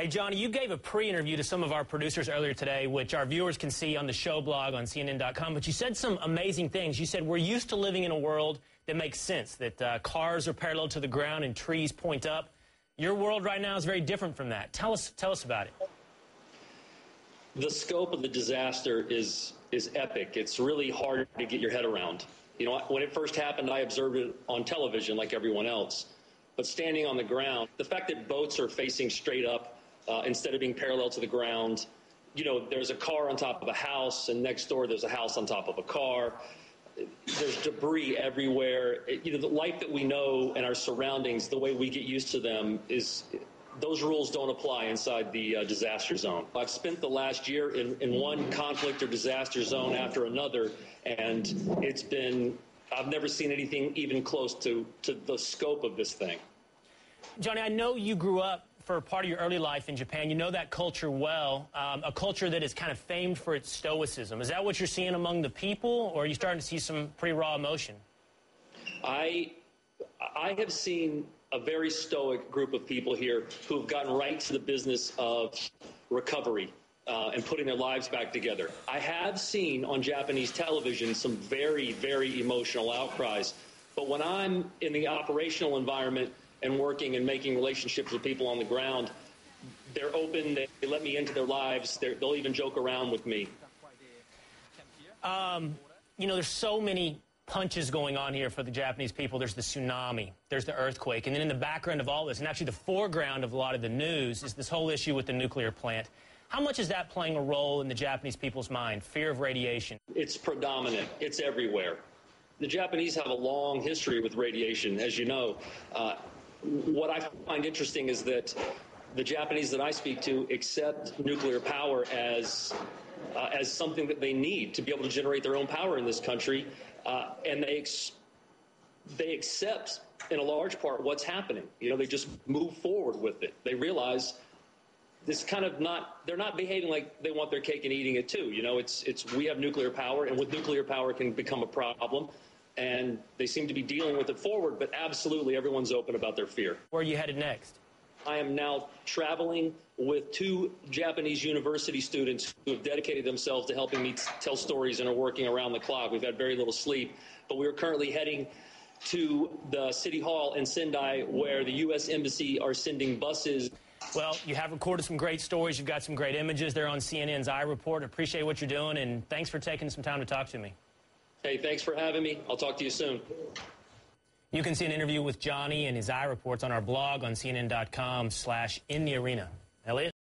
Hey, Johnny, you gave a pre-interview to some of our producers earlier today, which our viewers can see on the show blog on CNN.com. But you said some amazing things. You said we're used to living in a world that makes sense, that uh, cars are parallel to the ground and trees point up. Your world right now is very different from that. Tell us, tell us about it. The scope of the disaster is is epic. It's really hard to get your head around. You know, when it first happened, I observed it on television like everyone else. But standing on the ground, the fact that boats are facing straight up uh, instead of being parallel to the ground. You know, there's a car on top of a house, and next door there's a house on top of a car. There's debris everywhere. It, you know, the life that we know and our surroundings, the way we get used to them, is those rules don't apply inside the uh, disaster zone. I've spent the last year in, in one conflict or disaster zone after another, and it's been, I've never seen anything even close to, to the scope of this thing. Johnny, I know you grew up for a part of your early life in Japan. You know that culture well, um, a culture that is kind of famed for its stoicism. Is that what you're seeing among the people, or are you starting to see some pretty raw emotion? I, I have seen a very stoic group of people here who have gotten right to the business of recovery uh, and putting their lives back together. I have seen on Japanese television some very, very emotional outcries. But when I'm in the operational environment, and working and making relationships with people on the ground. They're open. They, they let me into their lives. they will even joke around with me. Um, you know, there's so many punches going on here for the Japanese people. There's the tsunami, there's the earthquake, and then in the background of all this, and actually the foreground of a lot of the news, is this whole issue with the nuclear plant. How much is that playing a role in the Japanese people's mind? Fear of radiation? It's predominant. It's everywhere. The Japanese have a long history with radiation, as you know. Uh, what I find interesting is that the Japanese that I speak to accept nuclear power as uh, as something that they need to be able to generate their own power in this country, uh, and they ex- they accept in a large part what's happening. You know, they just move forward with it. They realize this kind of not they're not behaving like they want their cake and eating it too. You know, it's it's we have nuclear power, and with nuclear power can become a problem and they seem to be dealing with it forward, but absolutely everyone's open about their fear. Where are you headed next? I am now traveling with two Japanese university students who have dedicated themselves to helping me tell stories and are working around the clock. We've had very little sleep, but we are currently heading to the city hall in Sendai where the U.S. Embassy are sending buses. Well, you have recorded some great stories. You've got some great images there on CNN's iReport. Appreciate what you're doing, and thanks for taking some time to talk to me. Hey, thanks for having me. I'll talk to you soon. You can see an interview with Johnny and his iReports on our blog on cnn.com slash in the arena. Elliot?